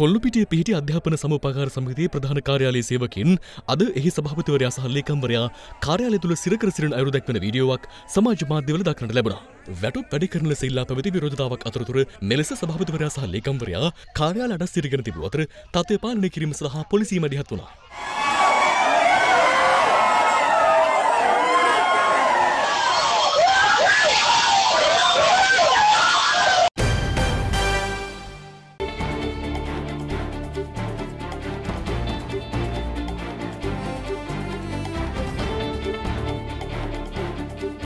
කොල්ලුපිටිය පිහිටි අධ්‍යාපන සමෝපකාර සමිතියේ ප්‍රධාන කාර්යාලයේ සේවකින් අද එහි සභාපතිවරයා සහ ලේකම්වරයා කාර්යාලය තුළ සිරකර සිටින අයුරු දැක්වෙන වීඩියෝවක් සමාජ මාධ්‍යවල දක්නට ලැබුණා. වැටුප් වැඩි කරන ලෙස ඉල්ලා පැවති විරෝධතාවක් අතරතුර මෙලෙස සභාපතිවරයා සහ ලේකම්වරයා කාර්යාල අඩස් සිටගෙන තිබූ අතර තත්ත්වය පාලනය කිරීම සඳහා පොලිසිය මැදිහත් වුණා.